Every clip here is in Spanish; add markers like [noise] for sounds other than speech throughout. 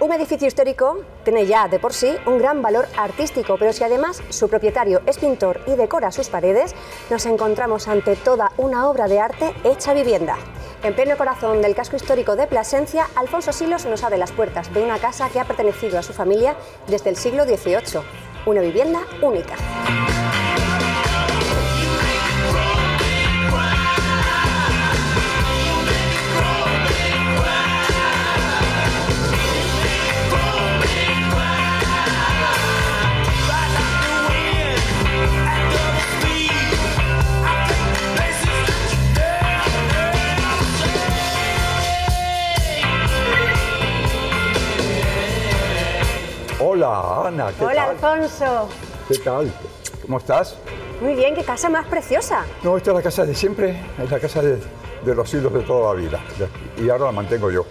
Un edificio histórico tiene ya de por sí un gran valor artístico, pero si además su propietario es pintor y decora sus paredes, nos encontramos ante toda una obra de arte hecha vivienda. En pleno corazón del casco histórico de Plasencia, Alfonso Silos nos abre las puertas de una casa que ha pertenecido a su familia desde el siglo XVIII, una vivienda única. Ana, ¿qué Hola, tal? Alfonso. ¿Qué tal? ¿Cómo estás? Muy bien, qué casa más preciosa. No, esta es la casa de siempre, es la casa de, de los hilos de toda la vida. Y ahora la mantengo yo.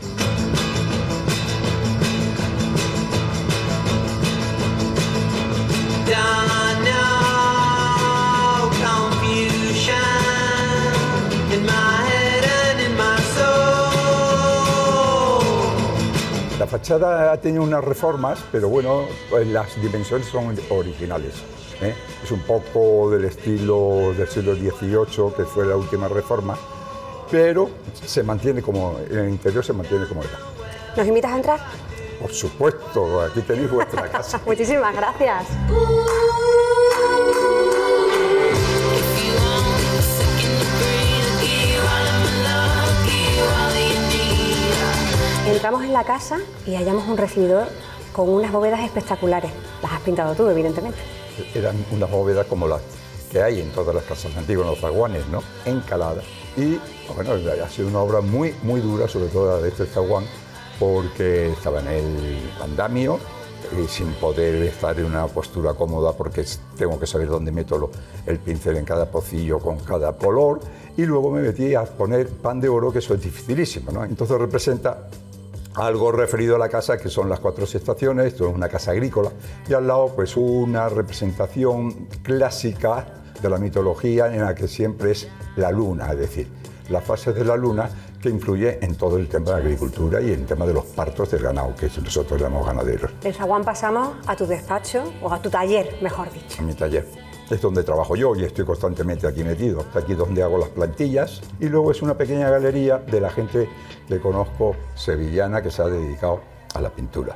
Fachada ha tenido unas reformas, pero bueno, pues las dimensiones son originales. ¿eh? Es un poco del estilo del siglo XVIII, que fue la última reforma, pero se mantiene como, en el interior se mantiene como era. ¿Nos invitas a entrar? Por supuesto, aquí tenéis vuestra casa. [laughs] Muchísimas gracias. Entramos en la casa y hallamos un recibidor con unas bóvedas espectaculares. Las has pintado tú, evidentemente. eran unas bóvedas como las que hay en todas las casas antiguas, en los zaguanes, ¿no? Encaladas. Y bueno, ha sido una obra muy, muy dura, sobre todo la de este zaguán, porque estaba en el andamio y sin poder estar en una postura cómoda porque tengo que saber dónde meto el pincel en cada pocillo con cada color y luego me metí a poner pan de oro que eso es dificilísimo ¿no? entonces representa algo referido a la casa, que son las cuatro estaciones, esto es una casa agrícola, y al lado pues una representación clásica de la mitología en la que siempre es la luna, es decir, las fases de la luna que influye en todo el tema de la agricultura y en el tema de los partos del ganado, que nosotros llamamos ganaderos, Del zaguán pasamos a tu despacho, o a tu taller, mejor dicho. a mi taller. Es donde trabajo yo y estoy constantemente aquí metido. Aquí donde hago las plantillas. Y luego es una pequeña galería de la gente que conozco sevillana que se ha dedicado a la pintura.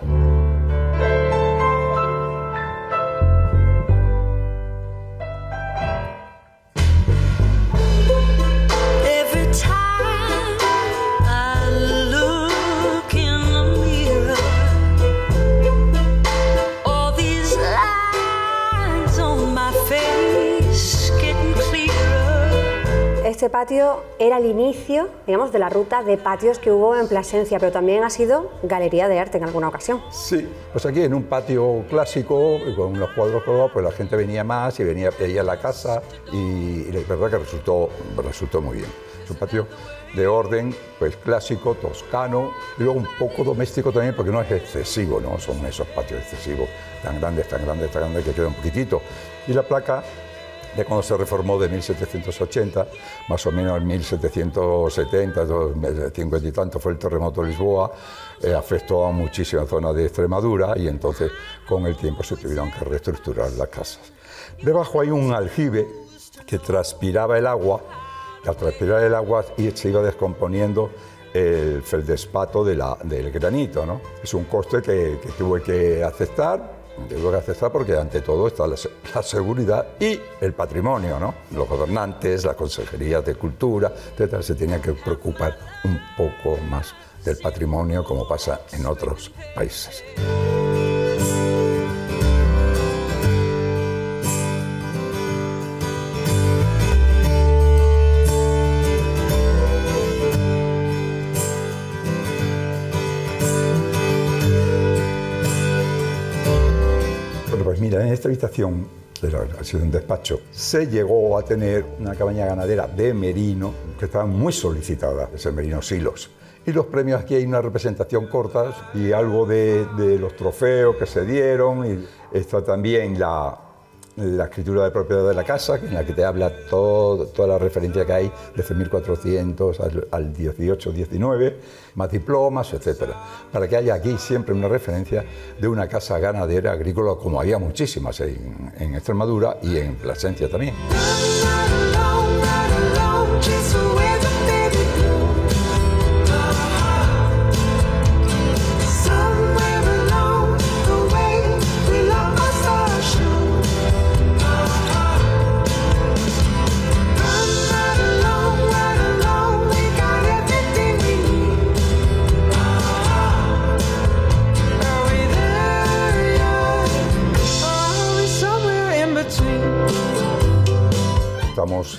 Este patio era el inicio, digamos, de la ruta de patios que hubo en Plasencia, pero también ha sido galería de arte en alguna ocasión. Sí, pues aquí en un patio clásico, con los cuadros colgados, pues la gente venía más y venía veía la casa y, y la verdad que resultó, resultó muy bien. Es un patio de orden pues clásico, toscano, y luego un poco doméstico también, porque no es excesivo, no son esos patios excesivos, tan grandes, tan grandes, tan grandes que queda un poquitito. Y la placa de cuando se reformó de 1780, más o menos en 1770, dos- 50 y tanto fue el terremoto de Lisboa, eh, afectó a muchísimas zonas de Extremadura y entonces con el tiempo se tuvieron que reestructurar las casas. Debajo hay un aljibe que transpiraba el agua, al transpirar el agua se iba descomponiendo el feldespato del granito. ¿no? Es un coste que, que tuve que aceptar, tuve que aceptar porque ante todo está la, la seguridad y el patrimonio. ¿no? Los gobernantes, las consejerías de cultura, etcétera, se tenían que preocupar un poco más del patrimonio como pasa en otros países. Esta habitación, ha sido un despacho, se llegó a tener una cabaña ganadera de merino que estaba muy solicitada, es el merino Silos. Y los premios aquí hay una representación corta y algo de, de los trofeos que se dieron. Y está también la, la escritura de propiedad de la casa, en la que te habla todo- toda la referencia que hay desde 1400 al, al 18-19, más diplomas, etcétera, para que haya aquí siempre una referencia de una casa ganadera agrícola, como había muchísimas en, en Extremadura y en Plasencia también.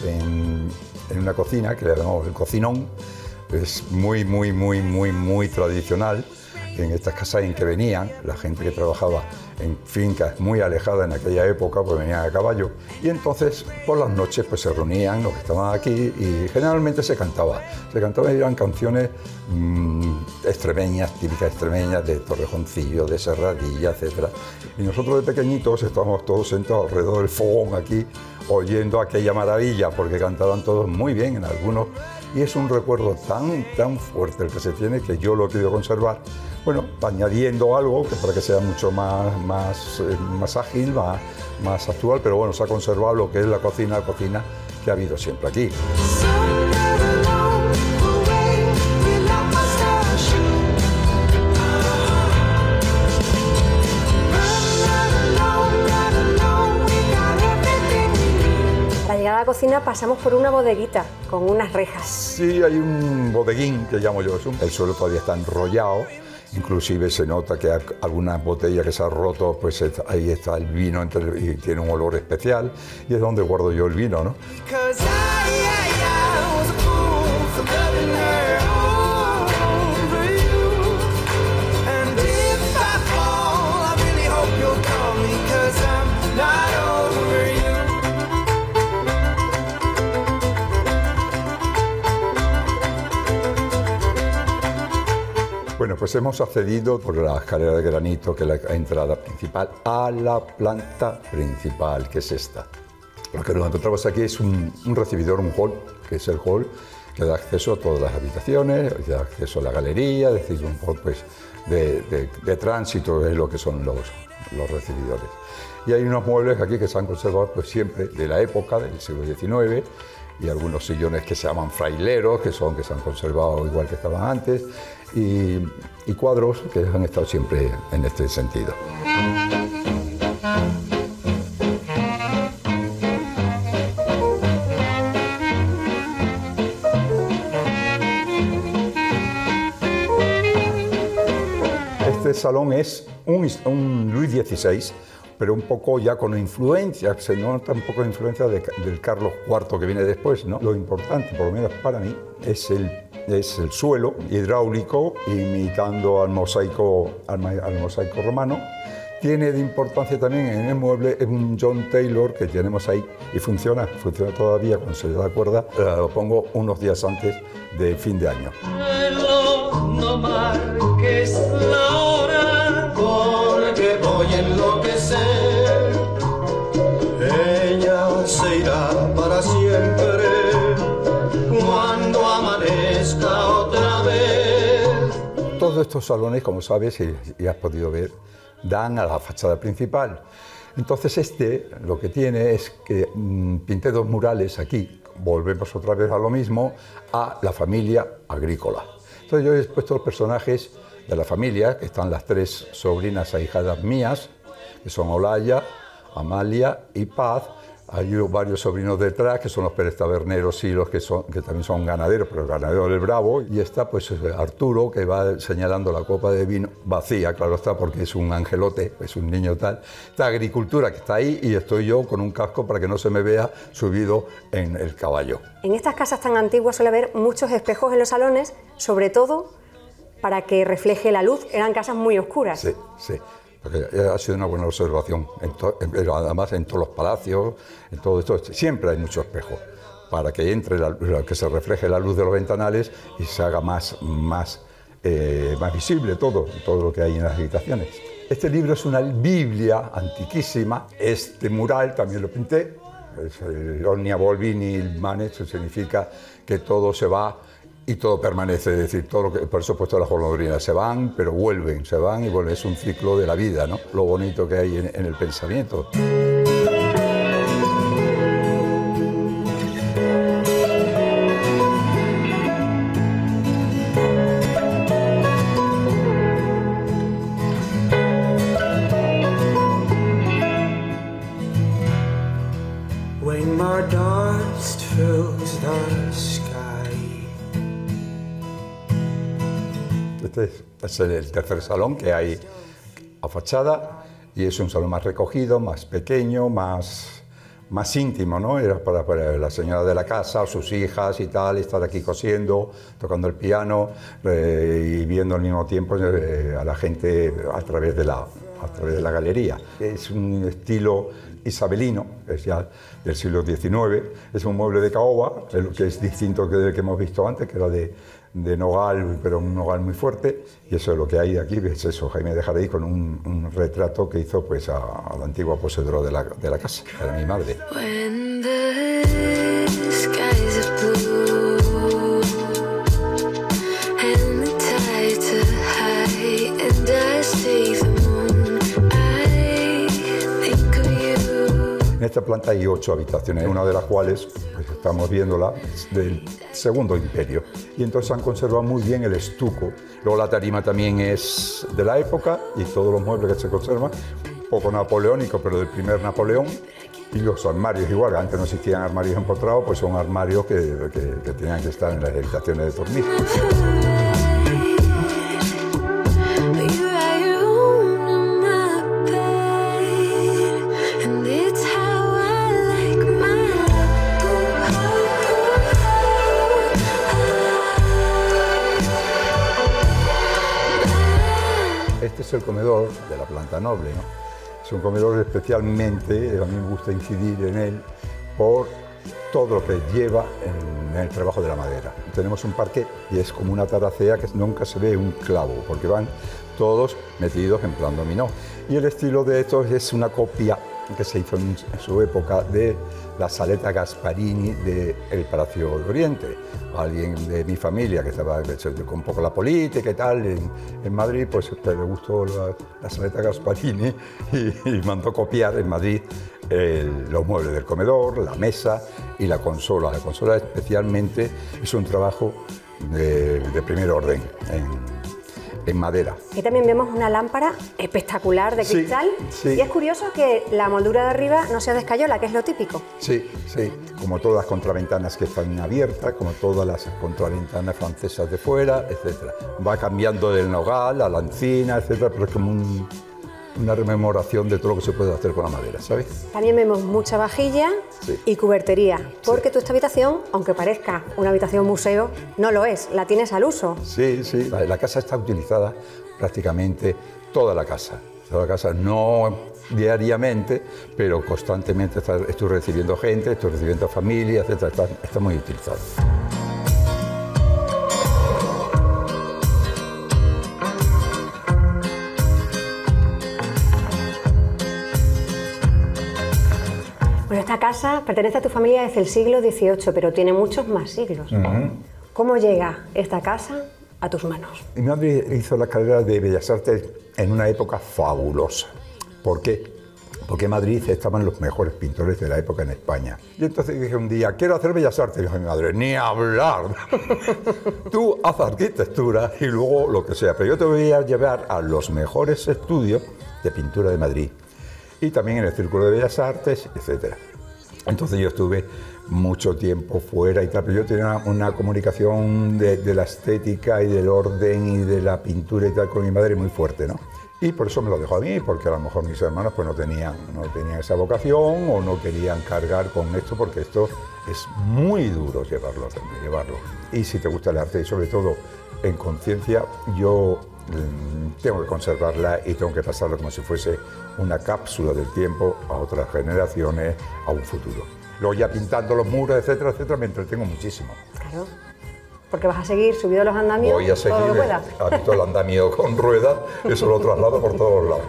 En, una cocina que le llamamos el cocinón. Es muy, muy, muy, muy, muy tradicional. En estas casas en que venían, la gente que trabajaba en fincas muy alejadas en aquella época, pues venían a caballo. Y entonces, por las noches, pues se reunían los que estaban aquí y generalmente se cantaba. Se cantaban eran canciones mm, extremeñas, típicas extremeñas, de Torrejoncillo, de Serradilla, etc. Y nosotros de pequeñitos estábamos todos sentados alrededor del fogón aquí, oyendo aquella maravilla, porque cantaban todos muy bien en algunos. Y es un recuerdo tan, tan fuerte el que se tiene que yo lo he querido conservar. Bueno, añadiendo algo que para que sea mucho más, más, eh, más ágil, más, más actual, pero bueno, se ha conservado lo que es la cocina, la cocina que ha habido siempre aquí. Cocina pasamos por una bodeguita con unas rejas. Sí, hay un bodeguín que llamo yo, el suelo todavía está enrollado, inclusive se nota que algunas botellas que se han roto, pues es- ahí está el vino entre- y tiene un olor especial y es donde guardo yo el vino, ¿no? Pues hemos accedido por la escalera de granito, que es la entrada principal, a la planta principal, que es esta. Lo que nos encontramos aquí es un, un recibidor, un hall, que es el hall que da acceso a todas las habitaciones, que da acceso a la galería, es decir, un hall pues, de, de- de tránsito es lo que son los, los recibidores. Y hay unos muebles aquí que se han conservado pues, siempre de la época, del siglo XIX, y algunos sillones que se llaman fraileros, que son que se han conservado igual que estaban antes, y, cuadros que han estado siempre en este sentido. Este salón es un, un Luis XVI, pero un poco ya con influencia, se nota un poco de influencia de- del Carlos IV que viene después. ¿no? Lo importante, por lo menos para mí, es el, es el suelo hidráulico, imitando al mosaico, romano. Tiene de importancia también en el mueble un John Taylor que tenemos ahí y funciona, funciona todavía cuando se le da cuerda. Eh, Lo pongo unos días antes de fin de año. No estos salones, como sabes y, has podido ver, dan a la fachada principal. Entonces este lo que tiene es que mm, pinté dos murales aquí, volvemos otra vez a lo mismo, a la familia agrícola. Entonces yo he puesto los personajes de la familia, que están las tres sobrinas ahijadas mías, que son Olaya, Amalia y Paz. Hay varios sobrinos detrás, que son los Pérez Taberneros y los que, son, que también son ganaderos, pero el ganadero del Bravo. Y está pues Arturo, que va señalando la copa de vino vacía, claro está, porque es un angelote, es un niño tal. Esta agricultura que está ahí y estoy yo con un casco para que no se me vea subido en el caballo. En estas casas tan antiguas suele haber muchos espejos en los salones, sobre todo para que refleje la luz. Eran casas muy oscuras. Sí, sí. Porque ha sido una buena observación. Además, en todos los palacios, en todo esto, siempre hay mucho espejo para que entre, la- que se refleje la luz de los ventanales y se haga más, más eh, más visible todo, todo lo que hay en las habitaciones. Este libro es una Biblia antiquísima. Este mural también lo pinté. Es el Omnia Volvini il Mane, eso significa que todo se va y todo permanece. Es decir, todo lo que, por eso he puesto las golondrinas. Se van, pero vuelven, se van y vuelven. Es un ciclo de la vida, ¿no? Lo bonito que hay en- el pensamiento. When my dust fills. Este es, el tercer salón que hay a fachada y es un salón más recogido, más pequeño, más, más íntimo, ¿no? Era para, para la señora de la casa sus hijas y tal, estar aquí cosiendo, tocando el piano eh, y viendo al mismo tiempo eh, a la gente a través de la, a través de la galería. Es un estilo isabelino, es ya del siglo XIX, es un mueble de caoba, que es distinto que del que hemos visto antes, que era de, nogal, pero un nogal muy fuerte, y eso es lo que hay aquí, es eso, Jaime de Jardí con un, un retrato que hizo pues a, a la antigua poseedora de la, de la casa, era mi madre. Esta planta hay ocho habitaciones, una de las cuales pues, estamos viéndola del Segundo Imperio. Y entonces han conservado muy bien el estuco. Luego la tarima también es de la época y todos los muebles que se conservan, poco napoleónico, pero del primer Napoleón. Y los armarios igual, antes no existían armarios empotrados, pues son armarios que, que- que tenían que estar en las habitaciones de dormir. Comedor de la planta noble. ¿no? Es un comedor especialmente, a mí me gusta incidir en él por todo lo que lleva en el trabajo de la madera. Tenemos un parque y es como una taracea que nunca se ve un clavo, porque van todos metidos en plan dominó. Y el estilo de estos es una copia que se hizo en, su época de la saleta Gasparini del Palacio de Oriente. Alguien de mi familia que estaba con un poco la política y tal en, Madrid, pues le gustó la, la saleta Gasparini y, y mandó copiar en Madrid los muebles del comedor, la mesa y la consola. La consola especialmente es un trabajo de, de primer orden en, en madera. Aquí también vemos una lámpara espectacular de cristal. sí. Y es curioso que la moldura de arriba no sea de escayola, que es lo típico. Sí, sí, como todas las contraventanas que están abiertas, como todas las contraventanas francesas de fuera, etc. Va cambiando del nogal a la encina, etc. Pero es como un- una rememoración de todo lo que se puede hacer con la madera, ¿sabes? También vemos mucha vajilla Sí. y cubertería, porque tu esta habitación, aunque parezca una habitación museo, no lo es, la tienes al uso. Sí, sí. La, la casa está utilizada prácticamente toda la casa. Toda la casa, no diariamente, pero constantemente está- estoy recibiendo gente, estoy recibiendo familia, etc. Está, está muy utilizada. Casa pertenece a tu familia desde el siglo XVIII, pero tiene muchos más siglos. ¿Cómo llega esta casa a tus manos? Mi madre hizo la carrera de Bellas Artes en una época fabulosa. ¿Por qué? Porque en Madrid estaban los mejores pintores de la época en España. Y entonces dije un día, quiero hacer Bellas Artes. Y dijo mi madre, ni hablar. [laughs] Tú haz arquitectura y luego lo que sea. Pero yo te voy a llevar a los mejores estudios de pintura de Madrid. Y también en el Círculo de Bellas Artes, etcétera. Entonces yo estuve mucho tiempo fuera y tal, pero yo tenía una, comunicación de, de la estética y del orden y de la pintura y tal con mi madre muy fuerte, ¿no? Y por eso me lo dejó a mí, porque a lo mejor mis hermanos pues no tenían, no tenían esa vocación o no querían cargar con esto, porque esto es muy duro llevarlo llevarlo. Y si te gusta el arte y sobre todo en conciencia, yo tengo que conservarla y tengo que pasarlo como si fuese una cápsula del tiempo a otras generaciones, a un futuro. Luego ya pintando los muros, etcétera, etcétera, me entretengo muchísimo. Claro. porque vas a seguir subido los andamios Voy a seguir, todo lo que puedas. ha visto el andamio con ruedas, eso lo traslado por todos lados.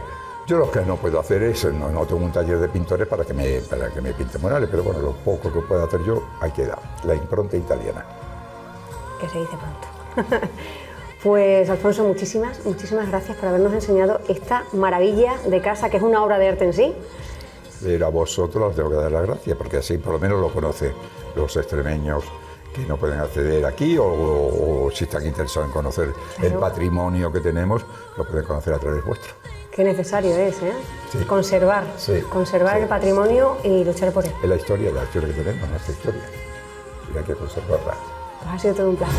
Yo lo que no puedo hacer es, no, no tengo un taller de pintores para que me, para que me pinte murales, pero bueno, lo poco que pueda hacer yo, hay que dar, la impronta italiana. que se dice pronto. [laughs] Pues Alfonso, muchísimas, muchísimas gracias por habernos enseñado esta maravilla de casa, que es una obra de arte en sí. Pero a vosotros os tengo que dar las gracias, porque así por lo menos lo conocen los extremeños que no pueden acceder aquí o, o- o si están interesados en conocer el patrimonio que tenemos, lo pueden conocer a través vuestro. Qué necesario es, ¿eh? Sí. Conservar, Sí, conservar sí. el patrimonio y luchar por él. Es la historia, la historia que tenemos, nuestra historia. Y hay que conservarla. Pues ha sido todo un placer.